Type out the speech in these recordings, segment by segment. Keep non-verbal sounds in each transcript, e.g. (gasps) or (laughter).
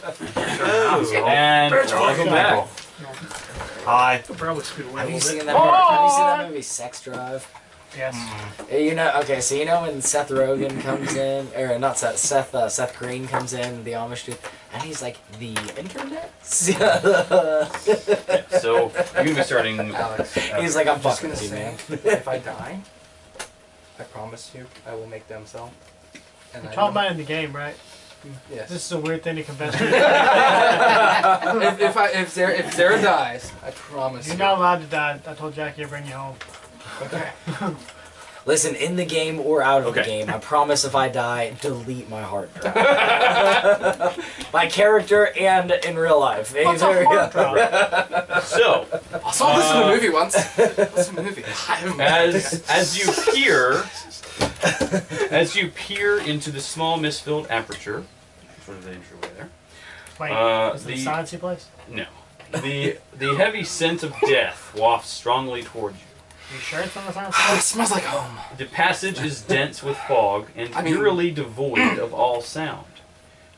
And welcome back. Hi. Could probably scoot away a Have you little seen bit. that? Have you seen that movie Sex Drive? Yes. Uh, You know, okay, so you know when Seth Rogen comes in, or not Seth, Seth, uh, Seth Green comes in, the Amish dude, and he's like the internet. So you're gonna be starting. (laughs) Alex, he's like, I'm just fucking gonna with you, say, man. if I die, I promise you, I will make them sell. And You're I talking will- about in the game, right? Yes. This is a weird thing to confess (laughs) to. if, if I if Zara if Zara dies, I promise You're you. not allowed to die. I told Jackie I'd bring you home. Okay. (laughs) Listen, in the game or out of the game, I promise if I die, delete my hard (laughs) drive. my character and in real life. What's a hard drive? So I saw this in Uh, a movie once. What's a movie? As as you peer, (laughs) as you peer into the small mist-filled aperture, sort of the entryway there. Wait, Uh, is the the- sciencey place? No, the the heavy scent of death wafts strongly towards you. Are you sure it's from the science Oh, it smells like home. The passage is dense with fog and I mean- eerily devoid of all sound.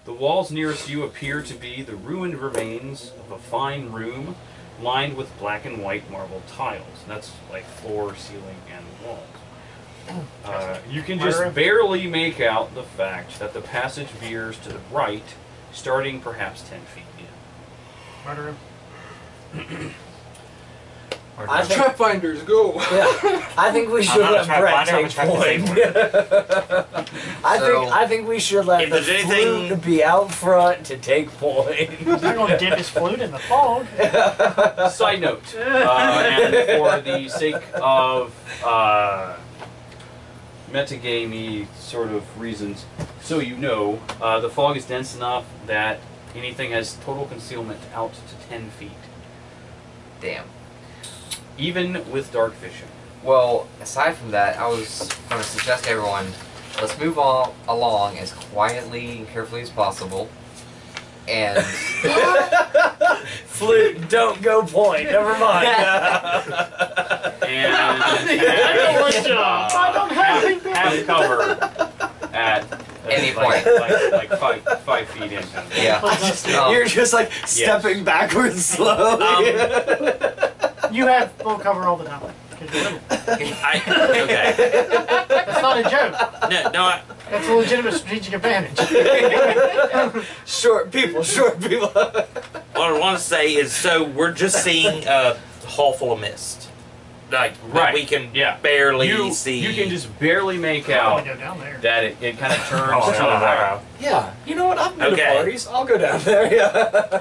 The walls nearest you appear to be the ruined remains of a fine room lined with black and white marble tiles. That's like floor, ceiling, and walls. Uh, you can just barely make out the fact that the passage veers to the right, starting perhaps 10 feet in. Murder him. I think, Trap finders, go. yeah, I think we should let trap Brett finder, I'm take trap point. (laughs) I So- think I think we should let If the there's anything- flute be out front to take point. He's not going to dip his flute in the fog. (laughs) Side note, (laughs) uh, and for the sake of uh, metagamey sort of reasons, so you know, uh, the fog is dense enough that anything has total concealment out to 10 feet, Damn. Even with dark vision. Well, aside from that, I was going to suggest to everyone, let's move on along as quietly and carefully as possible. And (laughs) Flute, don't go point. Never mind. (laughs) And, Excellent and job. I don't uh, have anything. have cover at Any like, point. like, like five, five feet in. yeah, (laughs) Um, You're just like stepping backwards slowly. (laughs) You have full cover all the time. I, okay. That's not a joke. No, no. I, That's a legitimate strategic advantage. (laughs) short people, short people. what I want to say is, so we're just seeing a hall full of mist, like that Right. we can Yeah. barely You, see. you can just barely make I out want to go down there. that it, it kind of turns (laughs) Oh, to the no, no, right. Yeah, you know what? I've been Okay. to parties. I'll go down there. Yeah.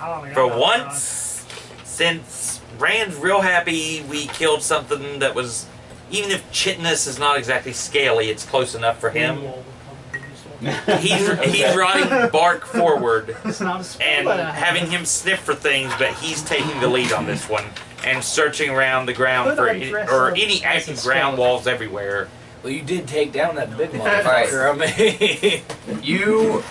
I don't For I'm once, since Rand's real happy we killed something that was, even if chitness is not exactly scaly, it's close enough for him. Wall would probably be useful. He's (laughs) he's riding Bark forward It's not a and that I have. having him sniff for things, but he's taking the lead on this one and searching around the ground Put for on any, or any as active ground skeleton. walls everywhere. Well, you did take down that big (laughs) Alright. motherfucker. I mean, (laughs) you,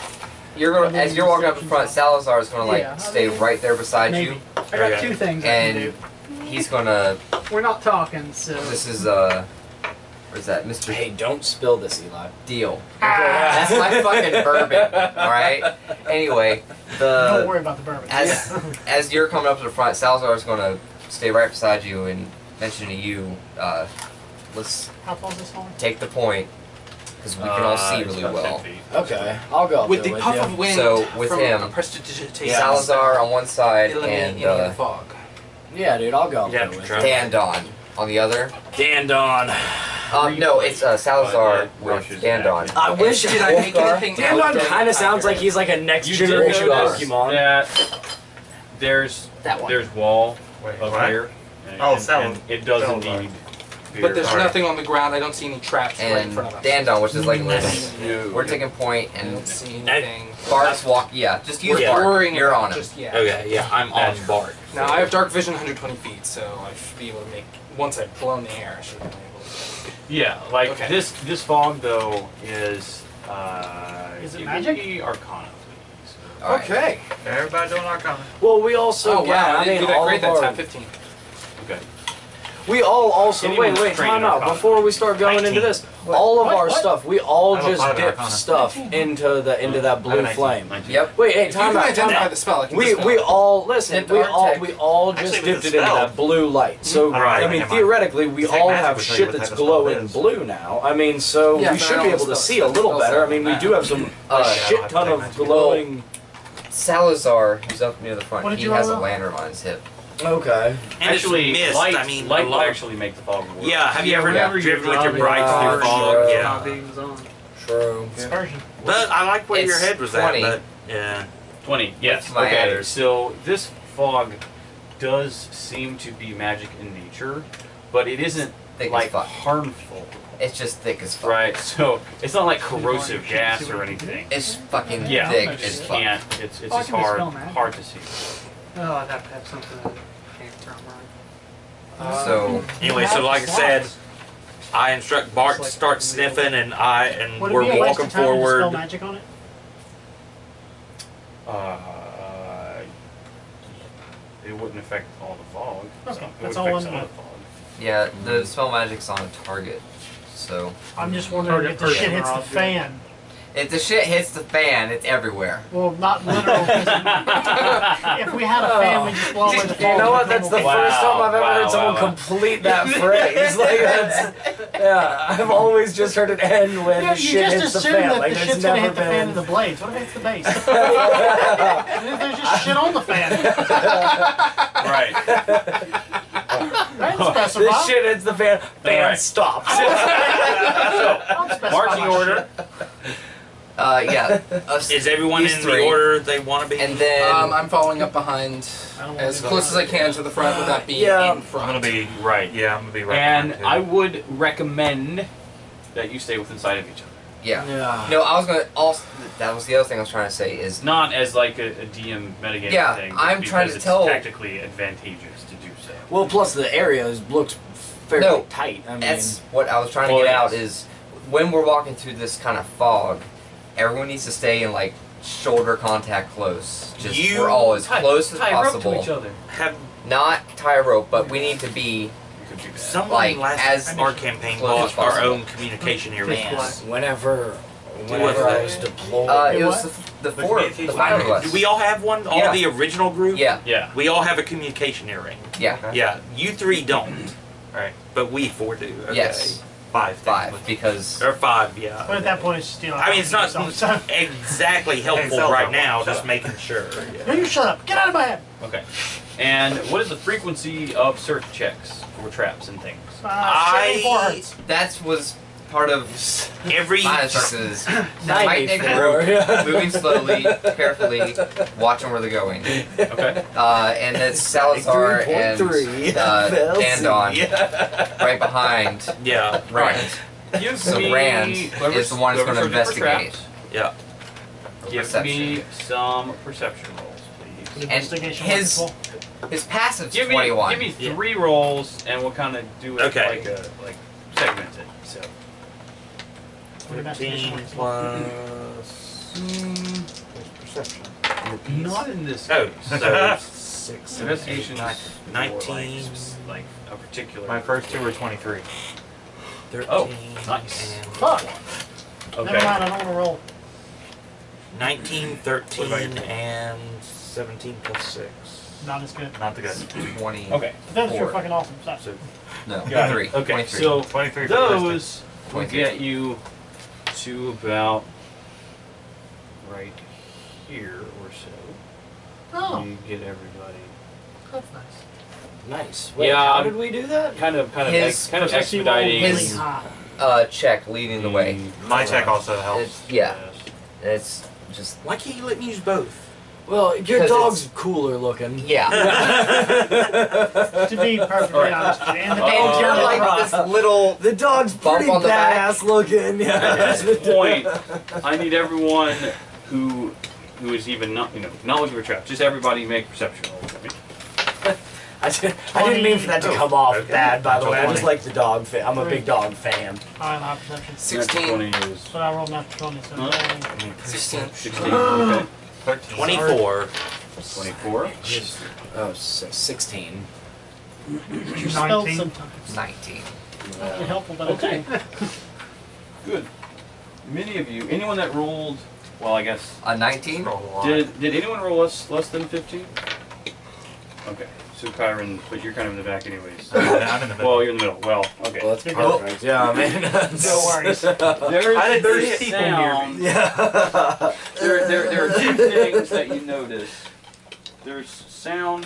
you're going to as you're walking up in front. Salazar is going to like Yeah, stay mean, right there beside Maybe. you. I got Okay. two things I can And do. he's going to. We're not talking, so. This is uh, where's that, Mr. hey, don't spill this, Eli. Deal. (laughs) That's my fucking bourbon. All right. Anyway, the Don't worry about the bourbon. as as you're coming up to the front, Salazar is going to stay right beside you and mention to you, uh, let's How close is this home? take the point because we can all Uh, see really well. Okay, I'll go up With there the puff you. of wind So, with from him, a prestidigitation Yeah. Salazar on one side eliminate and any of the uh, fog. Yeah, dude, I'll go up You'd there with you. Dan Don on the other. Dandon. Um, no, it's uh, Salazar But it with Dan Don. I wish Did I make Wolfgar- anything Dandon kind of sounds like he's like a next You did generation notice Pokemon. that there's That one. there's wall Wait, up what? here. And, Oh, and- Sal- and it does Salazar. indeed. But there's Alright. nothing on the ground. I don't see any traps right in And front of us. Dan Don, which is like this. No. We're taking point I and don't see anything. Bart's walk. Yeah, just use We're Yeah. Bart. worrying You're about on him. just yet. Okay, yeah, I'm on That's- Bart. Now I have dark vision 120 feet, so I should be able to make. Once I've blown the air, I should be able to. Yeah, like Okay. this this fog though is uh Is it give magic? Arcana, please. All right. Okay. Everybody doing Arcana. Well, we also oh wow, I got didn't in do that great of that our time. 15. Okay. We all also Anyone wait, wait, trained time out Arcana. before we start going into 19. this. All of What? our What? stuff, we all I have a just five dip Arcana. stuff into the into that blue 19. flame. Yep. Wait, hey, If time out. Time identify the spell, We we all listen. We all tech- we all just Actually, dipped it into that blue light. So Alright, I mean, theoretically, we all have will tell you shit that's type of spell glowing blue now. I mean, so Yeah, we should be able to see a little better. I mean, we do have some Uh, a shit ton of glowing. Salazar, who's up near the front, did he you has a roll? lantern on his hip. Okay. And actually, it's mist. light, I mean, light a will actually make the fog work. Yeah, have you ever whenever driven with your driving bright a through car, fog? sure. Yeah. Beams. True. Dispersion. But I like where your It's head was 20. at. But yeah. 20, yes. My Okay, adders. so this fog does seem to be magic in nature, but it isn't Thick as like fuck. harmful, It's just thick as fuck. right? So it's not like corrosive gas or anything. It's fucking Yeah. thick as fuck. can't. It's it's Oh, just hard dispel magic. hard to see. Oh, I'd have to have something that came from right. So Anyway, so like I said, I instruct Bart to start sniffing, and I and Would we're be a waste walking of time to dispel forward. magic on it? Uh, it wouldn't affect all the fog. so Okay, it that's would all affect some of the fog. yeah, the spell magic's on a target. So I'm just wondering if the shit hits the fan. if the shit hits the fan, it's everywhere. Well, not literal. (laughs) if we had a fan, we just blow away the You know what? That's the Wow, first time I've ever wow, heard someone wow, wow. complete that phrase. (laughs) Like that's, yeah, I've always just heard it end when Yeah, the you shit just hits the assume fan. that Like the shit's gonna never hit the fan been. of the blades. What if it hits the base? What (laughs) if there's just shit on the fan? right. Right? Specify. this shit hits the fan. Fan Alright. stops. (laughs) Don't Marching order. Uh, yeah. Us- (laughs) Is everyone in three. the order they want to be? And then Um, I'm following up behind I don't want as close as I can to the front with that being Yeah. in I'm gonna be Right. Yeah, I'm gonna be right. And behind, too. I would recommend that you stay within sight of each other. yeah. Yeah. No, I was gonna also. That was the other thing I was trying to say is Not as like a, a DM metagame Yeah, thing. but I'm trying because to it's tell- tactically advantageous to do so. Well, plus the areas looked fairly No, tight. I mean, that's what I was trying to Well, get out is when we're walking through this kind of fog, everyone needs to stay in like shoulder contact close. Just You- we're all as Tie- close as tie a rope possible. to each other. have Not tie a rope, but we need to be You could do that. someone Like, last as our campaign close as bought our own communication area. whenever, whenever I that? was deployed. Uh, it was the, the The four, the five of us. Do we all have one? All Yeah. the original group? Yeah, Yeah. We all have a communication earring. Yeah, Yeah. You three don't. Right. But we four do. Okay. Yes. Five. five technically. because Or five, yeah. But at that point, it's still. I mean, it's not (laughs) So, so, (laughs) exactly (laughs) helpful Hey, right Zelda, now, shut just up. making sure. no, you shut up. Get out of my head. Okay. And what is the frequency of search checks for traps and things? Uh, I- that was part of Every my instructions. Tight knit 94. group, (laughs) moving slowly, carefully, watching where they're going. Okay. Uh, and it's Salazar and 93. uh, (laughs) Dandon right behind yeah, Rand. Give So me Rand is the one who's going to investigate. yeah. Give Perception. me some perception rolls, please. Investigation his- wonderful. His passive's Give me, 21. give me Yeah. three rolls, and we'll kind of do it Okay. like a like segment it. So. Investigation Thirteen wonderful. plus. perception. Not in this. Oh, so (laughs) Six. Investigation Nine- for, nineteen. Like, like a particular. My first two were 23. thirteen. Oh, nice. and Fuck. Okay. Never mind. I don't want to roll. 19, What about 13, and 17 plus 6. Not as good. Not the good. 20. Okay. But those Four. are fucking awesome. Stop. So No, got it. 3. Okay. 23. So 23 for the those will 23. get you to about right here or so. Oh, You get everybody. that's nice. Nice. Wait, Yeah, how did we do that? Kind of, kind of, His ex, kind of expediting. His- Uh, check leading the way. My check also helps. It's, yeah, Yes. it's just. Why can't you let me use both? Well, your 'Cause dog's cooler looking. Yeah. To be perfectly honest, with you, and the Uh, and dog's you're really like rough. this little. The dog's Bump pretty on the back. badass looking. (laughs) At Yeah. this point, I need everyone who who is even not, you know, not looking for traps. Just everybody make perception rolls for me. (laughs) I, did, I didn't mean for that to come off okay. bad, by the way. I just like the dog fan. I'm a big dog fan. I have high perception. 16. Natural 20 is But I rolled natural 20, so Huh? uh, 16. 16. Okay. 13. 24. 24. Oh, so 16. You spelled 19. sometimes. 19. Not helpful, but Okay. okay. Good. Many of you, anyone that rolled, well, I guess, A 19? Roll a lot. did did anyone roll less less than 15? Okay, so Kairon, but you're kind of in the back anyways. I'm in the middle. Well, you're in the middle. Well, okay. Well, that's Good perfect. Yeah, man. (laughs) No worries. There's, I didn't there's see people near sound. Yeah. (laughs) There, there, there are two things that you notice. There's sound.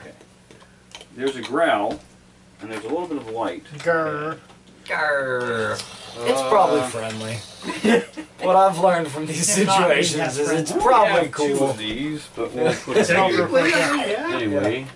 Okay. There's a growl, and there's a little bit of light. Grr. Grr. It's uh, probably friendly. (laughs) what I've learned from these If not, maybe situations is it's friendly. We probably have Two cool. of these, but we'll put It's it not here. real. Yeah. Anyway,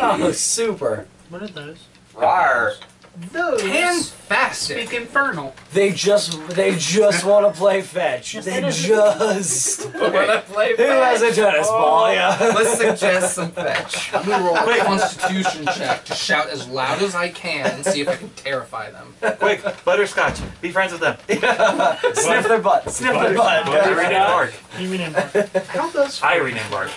Oh, super. What are those? Rawr. Those. Fantastic. Speak infernal. They just they just (laughs) want to play fetch. Yes, They just. (laughs) Wanna play fetch. Who has a tennis ball? Oh, yeah. Let's suggest some fetch. (laughs) I'm gonna roll a constitution check to shout as loud as I can and see if I can terrify them. Quick, butterscotch. Be friends with them. Sniff their butt. Sniff their butt. Irene and Bark. You mean in How does Irene and Bark.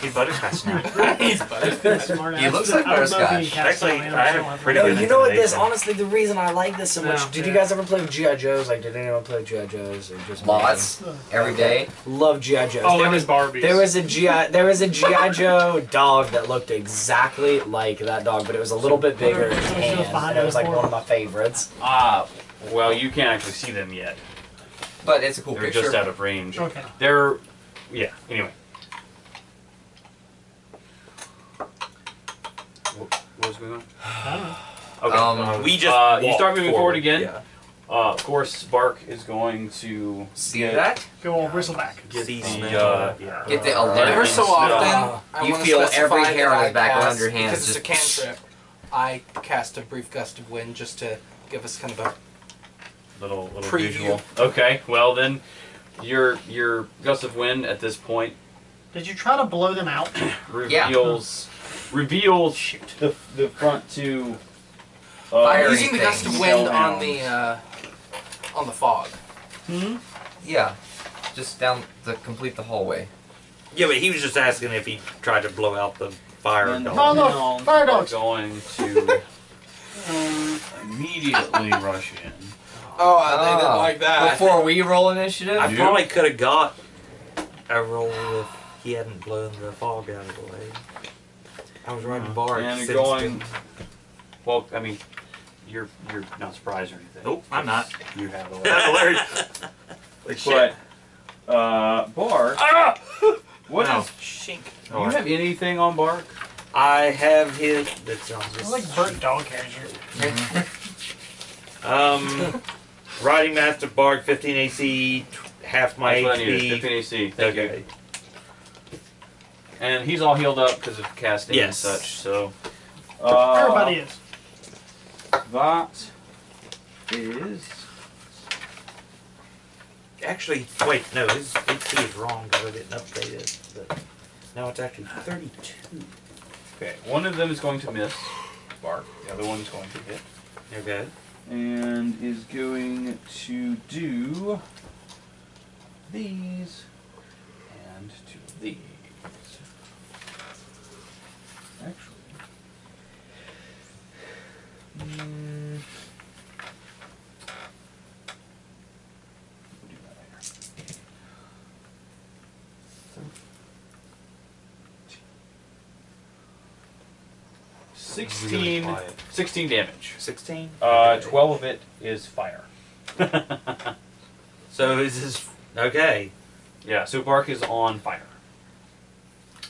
He's butterscotch now. (laughs) He's butter. smart He ass. looks like I don't know if butterscotch. he can cast Actually, spell I have pretty No, good you know what this? Honestly, the reason I like this so much. No, did you guys ever play with GI Joes? Like, did anyone play with GI Joes or just me? Lots. Every day. Love GI Joes. Oh, there was his Barbies. there was a GI there was a GI (laughs) Joe dog that looked exactly like that dog, but it was a little bit bigger in So she was hand. behind It was like us one of my favorites. ah, well, you can't actually see them yet. But it's a cool They're picture. just out of range. Okay. They're, yeah. Anyway. What what was going on? I don't know. Okay. Um, We just Uh, you walk start moving forward again. Yeah. Uh, of course, Bark is going to See get that? Go on, bristleback. Get the, uh, yeah. Get the alert. Ever so often, I You wanna feel specify every that hair on I the back cast- around your hands Because it's a just- cantrip. I cast a brief gust of wind just to give us kind of a little little Preview. visual. Okay, well then, your your gust of wind at this point Did you try to blow them out? (coughs) reveals reveals the the front two. Uh, Fire using the gust of wind on the uh, on the fog. Hmm? Yeah. Just down to complete the hallway. Yeah, but he was just asking if he tried to blow out the fire And dog. No, hellhounds fire are dogs. going to immediately (laughs) rush in. Oh, they didn't Ah. like that. Before we roll initiative? I probably could have got a roll if he hadn't blown the fog out of the way. I was riding bar. and going. Well, I mean, you're you're not surprised or anything. Nope, I'm not. You have a (laughs) That's hilarious. Like shit. But uh, Bark. (laughs) Ah! What No. is- Shink. Do you have anything on Bark? I have his. That sounds It's just. like burnt dog hairs. Um, (laughs) riding master bark, 15 AC, half my That's what I needed. HP. 15 AC. Thank you. Okay. And he's all healed up because of casting Yes. and such. So. Uh, Everybody is. That is. Actually, wait, no, his HP is wrong because I didn't update it. But now it's actually 32. Okay, one of them is going to miss. Bark. The other one is going to hit. Okay. And is going to do these and two of these. Actually. Mm, we'll do that later. Really 16, quiet. 16 damage. 16? Uh, Okay. 12 of it is fire. (laughs) So is this. Okay. yeah, so Bark is on fire.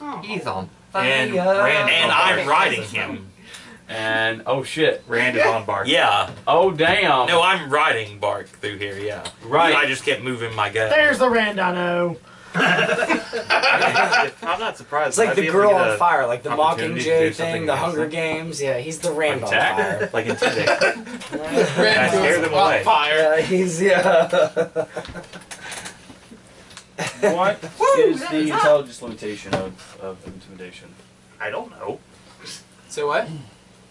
Oh. He's on And. Rand, and I'm riding him. And, oh shit. Rand is on bark. Yeah. Oh, damn. No, I'm riding bark through here, yeah. Right. I just kept moving my gun. There's the Randano. (laughs) I'm not surprised. It's like I'd the be able to girl on fire, like the Mockingjay thing, the Hunger. Games. Yeah, he's the Rand on fire. Like intimidate. (laughs) Ran I scare them away. Fire. Yeah, he's yeah. (laughs) What (laughs) is the intelligence limitation of, of intimidation? I don't know. So what?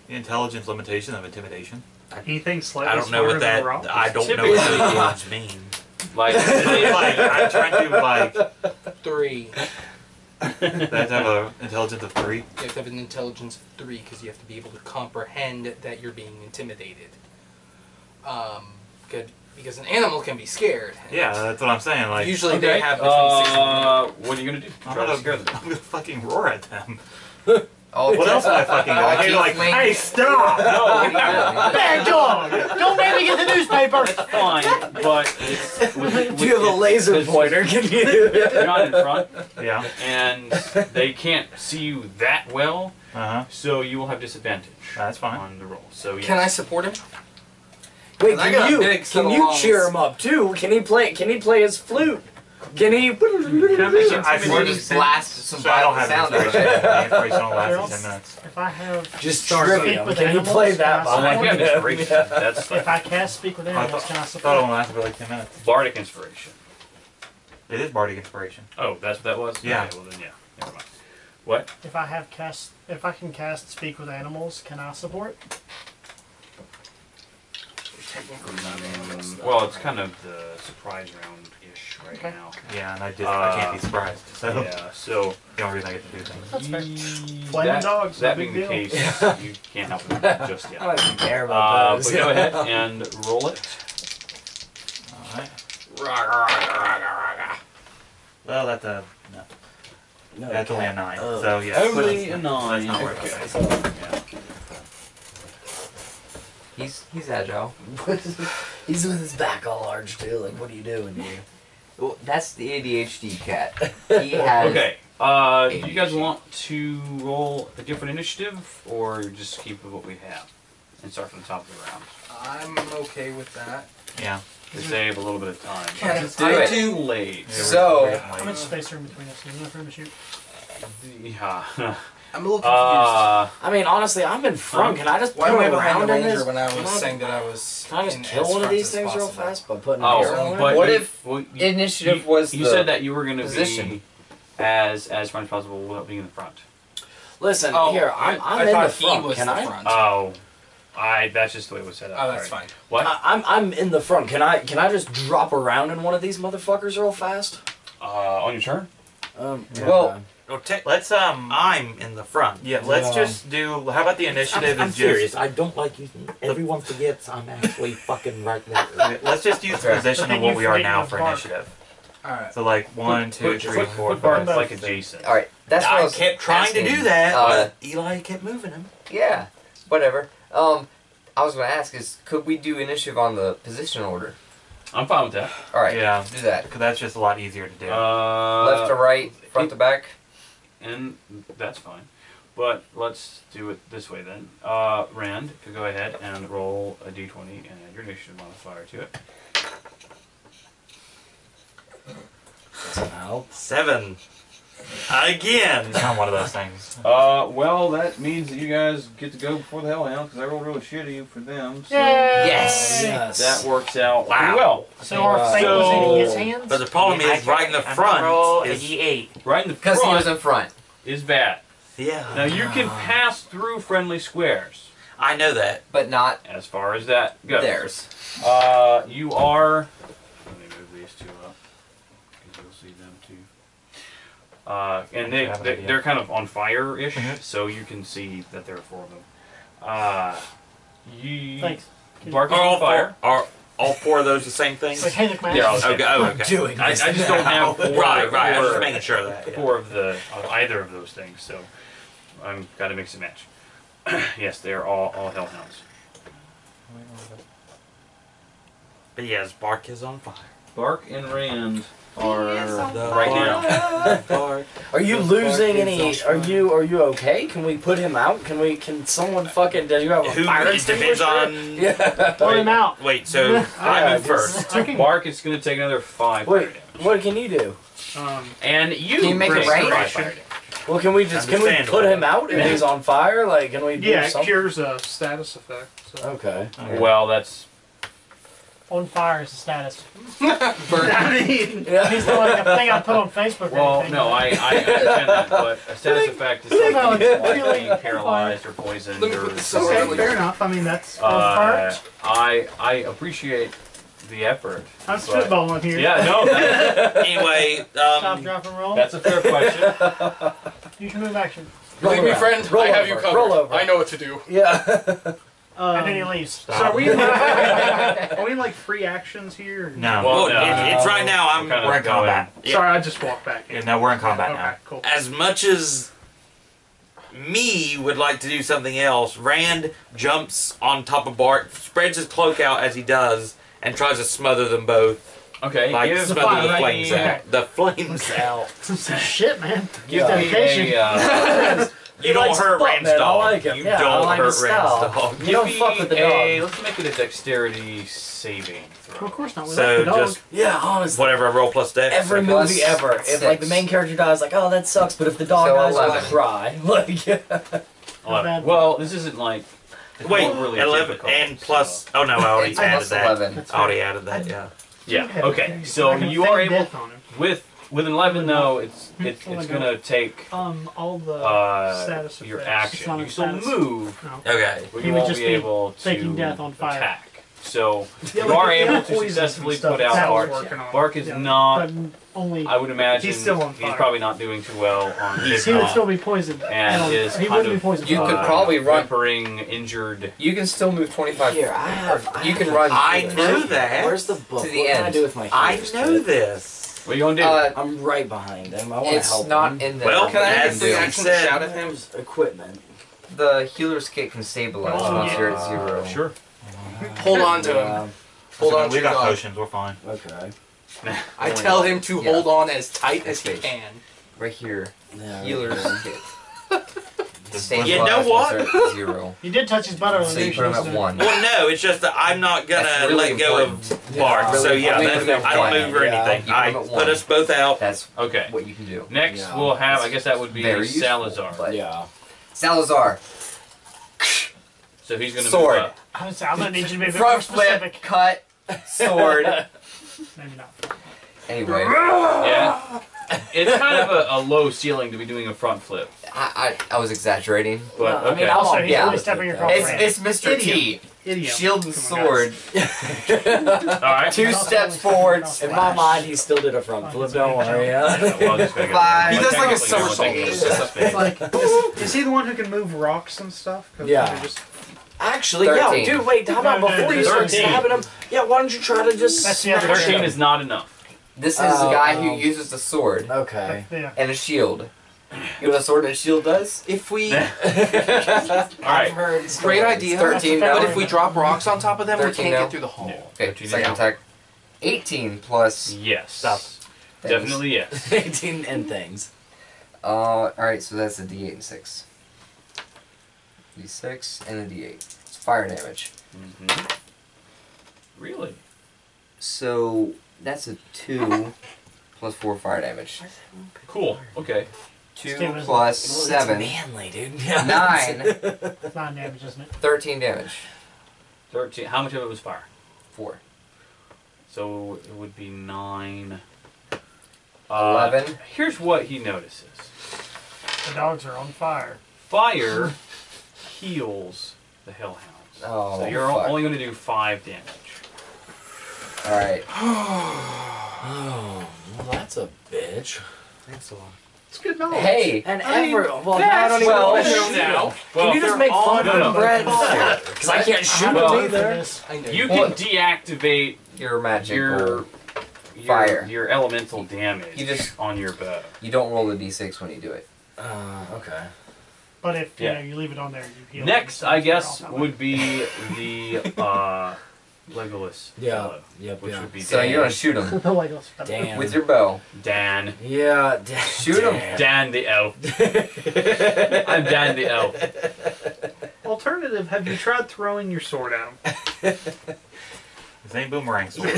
The intelligence limitation of intimidation. Anything slightly I don't know what than that. rock? I don't know what those words mean. Like, (laughs) like I'm trying to like (laughs) Three. They have have an intelligence of three. You have to have an intelligence of three because you have to be able to comprehend that you're being intimidated. Um, good because an animal can be scared. Yeah, that's what I'm saying. Like, usually they have between six and Uh, what are you gonna do? I'm Try to gonna, scare them. I'm gonna fucking roar at them. (laughs) Oh, What else would I fucking do? I'm gonna be like, wait. hey, stop! No, (laughs) Bad dog! Don't make me get the newspaper! Fine, but it's, with, with, Do you have a laser pointer? Can you? You're you? not in front, Yeah. and they can't see you that well, Uh huh. so you will have disadvantage That's fine. on the roll. So Can I support him? Wait, can you can you lungs. cheer him up too? Can he play? Can he play his flute? Can he? I mean, Or just blast some So I don't have sound out of it. The inspiration will last Girls? in 10 minutes. If I have. Just Speak trivium. with Can he animals, play that (laughs) I I support have behind him? inspiration. That's If. I cast speak with I animals, thought, can I I thought it support? only lasted for like 10 minutes. Bardic inspiration. It is bardic inspiration. Oh, that's what that was. Yeah. Okay, well then, yeah. Never mind. What? If I have cast, if I can cast speak with animals, can I support? Um, well, it's kind of the surprise round ish right Okay. now. Yeah, and I just I can't be Uh, surprised. So Yeah. So the only reason I get to do things. That's fair. Ye- Flaming that, dogs, That no being big the deal. case, (laughs) you can't help it (laughs) just I yet. don't even care Uh, about but those. go ahead (laughs) and roll it. Alright. Well, that's a. No. No, That's only a 9. Oh. So, yeah. Only a nine. That's not worth Okay. it. Yeah. He's he's agile. (laughs) He's with his back all large too. Like, what are you doing here? Well, that's the ADHD cat. (laughs) He has. Okay. Uh, do you guys want to roll a different initiative, or just keep with what we have and start from the top of the round? I'm okay with that. Yeah. To save a little bit of time. Can Let's do I it. do late. So- How much space are in between us? Is enough room to shoot? Yeah. (laughs) I'm a little confused. Uh, I mean, honestly, I'm in front. Can I just Why put am I around the in this? when I was I- saying that I was? Can I just kill one of these as things real fast by putting a hair oh, on but it? What if well, you, Initiative you, was you the said that you were going to position. be as as front as possible without being in the front. Listen, Oh, here, I- I'm, I'm I in thought the he front. was Can the I? front. Oh, I that's just the way it was set up. Oh, that's Alright. fine. What? I, I'm I'm in the front. Can I can I just drop around in one of these motherfuckers real fast? Uh, on your turn. Um, Well, Oh, te- Let's, um. I'm in the front. Yeah, let's Yeah. just do. How about the initiative I'm, I'm is serious. just. I don't like using. Everyone forgets I'm actually fucking right there. (laughs) Let's just use the position of what we are now for bark. initiative. Alright. So like one, two, Put, three, put, four, put Bart five. like adjacent. all right. That's what I I was kept trying to do that, Uh, but Eli kept moving him. Yeah, whatever. Um, I was gonna ask is could we do initiative on the position order? I'm fine with that. All right, Yeah. do that. Because that's just a lot easier to do. Uh, Left to right, front to back. And that's fine. But let's do it this way then. Uh, Rand, go ahead and roll a d20 and add your initiative modifier to it. Doesn't. Seven. Again. it's not one of those things. Uh, well, that means that you guys get to go before the Hellhound because I rolled really shitty for them. So Yay! Yes. Yes. that works out Wow. pretty well. So our Uh, fate was in his hands? But the problem I is, right in the I'm roll front is d8. Right in the Because he was in front. is bad. yeah. Now you can pass through friendly squares I know that. But not as far as that goes. theirs. Uh, you are. Let me move these two up, because you'll see them too. Uh, and they, I have an they idea. they're kind of on fire-ish, Mhm. so you can see that there are four of them. Uh, you. Thanks. Bark is Are all on fire. four, are all four of those the same thing? It's like, hey, McMahon. They're all the Okay, same. oh, okay. doing I, I this just don't have four, Right, right. I was four- just making sure of that. yeah. four of the of either of those things, so I'm got to mix and match. (clears throat) yes, they're all all hellhounds. But yes, Bark is on fire. Bark and Rand are right now. (laughs) Bark. Are you losing any? Are you are you okay? Can we put him out? Can we? Can someone fucking? Do you have a Who fire it depends extinguisher? on. Yeah. (laughs) Throw him out. Wait, so (laughs) I Yeah, move just- first. Took. Bark is going to take another five Wait. What can you do? Um, And you, Can you make it Chris, rain? five fire damage. Well, can we just can we Understandable. put him out if he's on fire? Like, can we do Yeah, it something? cures a status effect. So. Okay. Well, that's on fire is the status. (laughs) Burn. I mean, he's not like a thing I put on Facebook. well. anything. No, I, I understand that, but a status effect is something No, it's like really being paralyzed or poisoned or put this Okay, somewhere. fair enough. I mean, that's Uh, burnt. I I appreciate the effort. I'm But- spitballing here. Yeah, no, that, (laughs) Anyway, Stop, um, drop, and roll. that's a fair question. you can move action. Roll Believe me, around. friend, Roll I have over. you covered. Roll over. I know what to do. Yeah. (laughs) and then he Um, leaves. so are we in like, (laughs) are we in like free actions here? No. Well, well, no. it, it's right now. I'm Kind of We're in combat. Yeah. Sorry, I just walked back in. Yeah, no, we're in combat okay, now. cool. as much as me would like to do something else, Rand jumps on top of Bart, spreads his cloak out as he does, and tries to smother them both. Okay, Like give smother fire, the right? (laughs) flames Okay. out. The flames out. Some shit, man. give Yeah. me Dedication. a, uh, (laughs) You He don't hurt butt, Rand's man. I like him. You Yeah, don't like hurt his Rand's dog. You don't give fuck with the a- dog. Let's make it a dexterity saving Well, throw. of course not. We So like the dog. just Yeah, honestly. whatever I roll plus dex. Every Plus movie ever. If like the main character dies, like, oh that sucks, but if the dog So dies, I 11. cry. (laughs) Like, Eleven. Well, this isn't like Wait, really eleven difficult, and so- plus. Oh no, I already added that. 11. I already added that. Yeah. Yeah. Okay. So you are able death on him. with with an eleven though. It's it's Oh it's gonna take Um, all the uh status your effects. It's action. You a still status. move, No. Okay. but He you would won't just be be able to faking death on fire. attack. So Yeah, you like, are the able to poisons successfully stuff put that out Bark. working on. Bark is Yeah. not. But only I would imagine He's still on fire. probably not doing too well on his he would still be poisoned. And on- is he kind wouldn't be of, poisoned. You could probably run- whimpering, injured. You can still move 25. here, I have. I You can have- run. I healers. know that. Where's the book? To the what can I end. do with my I healers know kit? this. What are you gonna do? Uh, I'm right behind him. I want to help. it's help not him. in there. Well, Can I as get free action to said- shout at him? Equipment. The healer's kit can stabilize Oh, once yeah. you're at zero. sure. (laughs) Hold on to him. Hold on to we got dog. potions. We're fine. Okay. I tell him to Yeah. hold on as tight as he can. Right here. Yeah, Healer's kit. (laughs) Stabilize You know what? zero. (laughs) You did touch his butt earlier. So you didn't put him at one. Well, no, it's just that I'm not gonna That's really let go important. of Bart. really so yeah, important. that's, I don't move or Yeah. anything. You I put him at put one. us both out. That's Okay. what you can do. Next, Yeah. we'll have. I guess that would be Very useful, Salazar. but- Yeah. Salazar. So he's gonna Sword. move up. I'm gonna- I'm gonna need you to be a bit more Front flip, specific. cut, sword. (laughs) Maybe not. anyway, Yeah. It's kind of a, a low ceiling to be doing a front flip, I, I I was exaggerating. but Well, I okay. mean, I'm Also, on he's yeah. really stepping your It's it's Mr. T. Idiom. Shield and on, sword. All right. Two steps really forward. In my mind, he still did a front flip. Don't worry. Yeah, Yeah. well, just gonna get- Five. He does like a Technically, no one somersault. thinks It's it's just this It's big. like, is, is he the one who can move rocks and stuff? Yeah. Just, Actually, yeah, Thirteen. dude. Wait, how about No, no, before you start stabbing him? Yeah, why don't you try to just? That's the other smash Thirteen is not enough. This is a guy who Um, uses the sword Okay. Yeah. and a shield. You know what a sword and a shield does? If we, All (laughs) I've right. great idea. Thirteen That's. But if we drop rocks on top of them, we can't now. get through the hole. Okay, 13 second now. attack. 18 plus. Yes. Stop. things. Definitely yes. (laughs) 18 and things. Uh, alright, so that's a d8 and 6. d6 and a d8. It's fire damage. hmm Really? So that's a 2 plus 4 fire damage. Cool. Okay. 2 Steven. plus Well, 7. Manly, dude. (laughs) Yeah. 9. It's not damage, isn't it? 13 damage. Thirteen. How much of it was fire? 4. So it would be nine. Uh, 11. Here's what he notices. The dogs are on fire. Fire (laughs) heals the hellhounds. Oh, so you're fuck. only going to do five damage. Alright. (gasps) Oh, well, that's a bitch. Thanks a lot. it's good knowledge. Hey! And I mean, every well, that's- I don't even well, want to shoot shoot now. Well, Can you just make fun of no. him, Because I can't shoot him Well, either. I know. You Well- can deactivate Your magic your, roll. your Fire. your elemental damage You just- on your bow. You don't roll the d6 when you do it. Uh, okay. But if you Yeah. know you leave it on there, you heal. Next. I guess, off that way. would be the uh, (laughs) Legolas. Yeah. fellow, Yep. Which yeah. would be So Dan. you're gonna shoot him (laughs) the Legos. Damn. with your bow. Dan. Yeah. d- Shoot him. Dan the elf. (laughs) I'm Dan the elf. Alternative, have you tried throwing your sword at him? (laughs) This ain't boomerang (laughs) sword.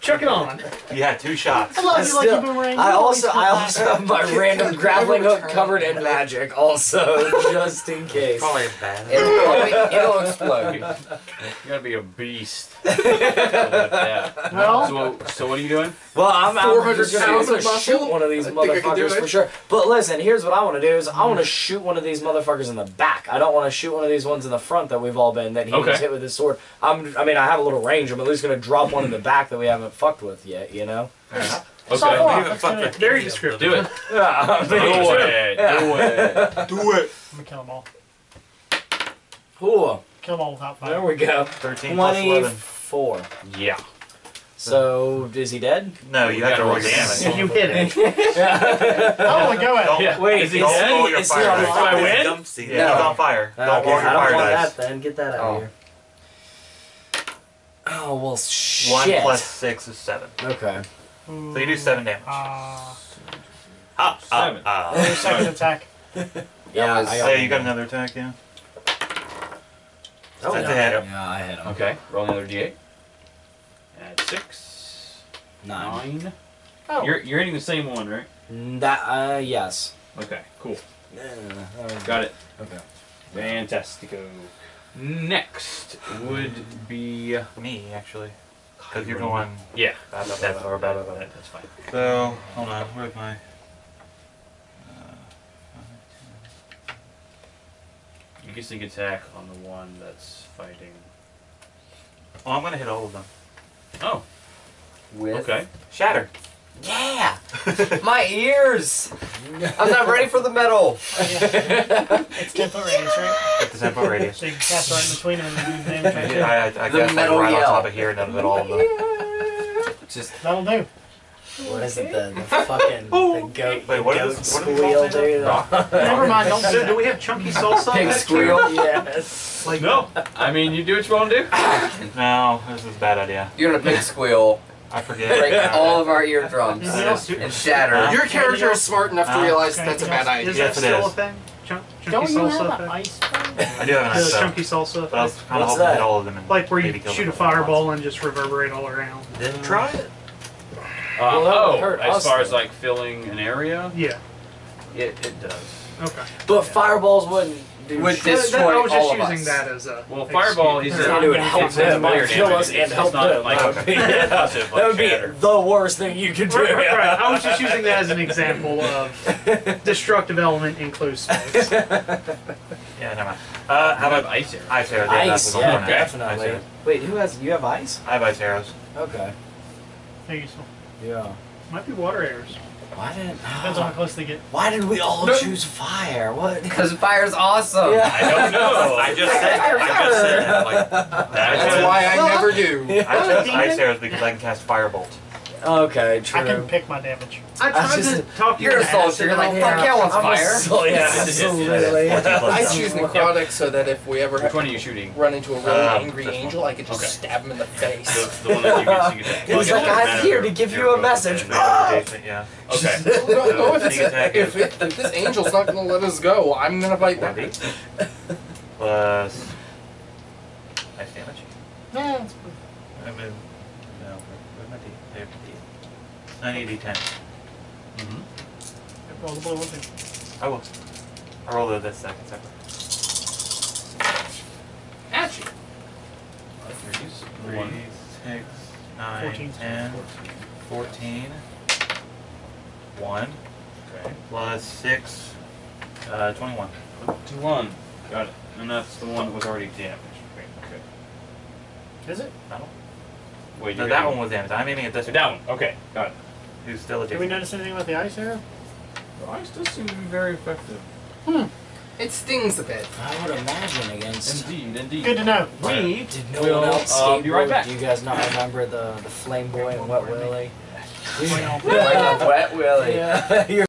Chuck it on. you had two shots. I love I you like still- you boomerang. I also, I also have my (laughs) random grappling hook covered in magic, also, (laughs) just in case. Probably a bad. It'll, probably, it'll explode. You gotta be a beast. to lift that. Well- so, so what are you doing? Well, I'm, I'm 400 just gonna, I'm of gonna shoot one of these I think I can do motherfuckers it. for sure. But listen, here's what I want to do: is I want to mm. shoot one of these motherfuckers in the back. I don't want to shoot one of these ones in the front that we've all been that he Okay. was hit with his sword. I'm, I mean, I have a little range. I'm at least gonna drop one in the back that we haven't fucked with yet. You know? It's not Okay. far We off. haven't do it. with Very any of them. descriptive. Do it. (laughs) Yeah. Do mean, it. Do it. Do it. I'm gonna kill them all. Ooh, Kill them all without fire. there we go. 13 plus 11. Twenty-four. Yeah. So is he dead? No, you have to roll damage. If (laughs) you hit it. I want to go at Don't. Yeah. Wait, Is he is dead? don't roll your is he on dice. Do I win? Dumpsy. Yeah, he's on fire. Don't okay, roll your I don't fire want dice. that then. Get that out Oh. of here. Oh well, shit. One plus six is seven. Okay. So you do seven damage. Uh, Ah, ah, Seven. ah. their second attack. Yeah, was- I got yeah, you got another attack, yeah. Oh, That's yeah. a hit. Yeah, I hit him. Okay. Roll another d8. Add six. Nine. Nine. Oh, You're you're hitting the same one, right? That uh yes. Okay. Cool. Uh, Got it. Okay. Fantastico. Next would be Me, actually. Because you're going. yeah. Blah, blah, blah, That's, blah, blah, blah, blah. that's fine. So, hold on. Where's my. uh, You can sneak attack on the one that's fighting. Oh, I'm going to hit all of them. Oh. With Okay. Shatter. Yeah! My ears! I'm not ready for the metal! it's 10 foot radius, right? Get the 10 foot radius. So you can cast right in between them and do I, damage. right I. I, I The guess like metal right on yell. top of here and then hit all of them. Just That'll do. What is it? The, the fucking the oh, goat, Wait, the what goat is this- what is squeal, this dude. (laughs) Never mind, don't do So do that. we have chunky salsa? (laughs) pig squeal. yes. Like No. I mean, you do what you want to do. (laughs) No, this is a bad idea. You're gonna pig squeal, I forget. break all of our eardrums, and shatter. Huh? Your character is smart enough to Uh, realize okay, that's a bad idea. Is that it still is. a thing? Chunk, chunky Don't you salsa have an ice thing? I do have an ice chunky salsa but I was kind of What's hoping that? all of them Like where you shoot a them all at once. fireball and just reverberate all around. Then try it. Uh, Well, oh, as us, far as like filling an area, Yeah. it, it does. Okay. But fireballs wouldn't do Would shit. this- That- that- I was just of using us. that as a. Well, fireball excuse. is It would help it's them, fire kill damage, us and it's help not them. (laughs) like That would be- concussive, That like would be shatter. the worst thing you could do. Right, right, right. I was just (laughs) using that as an example of (laughs) destructive element includes space. Yeah, never mind. Uh, how How about about ice arrow? ice arrows? Yeah, Ice, that's what yeah, I'm going for. Ice definitely. arrows. Wait, who has? You have ice? I have ice arrows. Okay. They're useful. Yeah. Might be water airs. Why didn't? Depends on how close they get. Oh, why did we all No. choose fire? What? (laughs) Because fire's awesome! Yeah. I don't know. I just said, I just said that. Like, That's why I never do. I chose ice arrows because I can cast firebolt. Okay, true. I can pick my damage. I I tried just- to talk you You're a soldier, you're like, and fuck yeah, I want I'm a fire. (laughs) sol- yeah, Yes, it is, absolutely. (laughs) I I choose necrotic so that if we ever Which one are you shooting? run into a really Um, angry this one. angel, I could just Okay. stab him in the face. The, the one that you can sneak (laughs) attack. He's Well, I like, it I'm matter, here to they're- give you a both message. within- Adjacent, yeah. Okay. no, no, if, it's, Sneak attack if, is- it, if this angel's not going to let us go, I'm going to fight back. 4d plus ice damage. Nah, it's I mean, no, where's my d? There's my d. I need d10. Mhm. roll the blue one too. I will. I roll the this second separate. At you. Threes. Three, One. six, nine, 14. 10, 14. 1 Okay. plus 6, uh, 21. Two one. Got it. And that's the one that was already damaged. Okay. okay. Is it? No, Wait, no that one was damaged. I'm aiming at this That one. Okay. Got it. who's still Did we adjacent. notice anything about the ice arrow? The ice does seem to be very effective. Hmm. It stings a bit. I would imagine against. Indeed, indeed. Good to know. We Did no will one else uh, be right back. Do you guys not remember the the Flame Boy and Wet Willie? (laughs) Like a wet willy. Yeah, (laughs) you're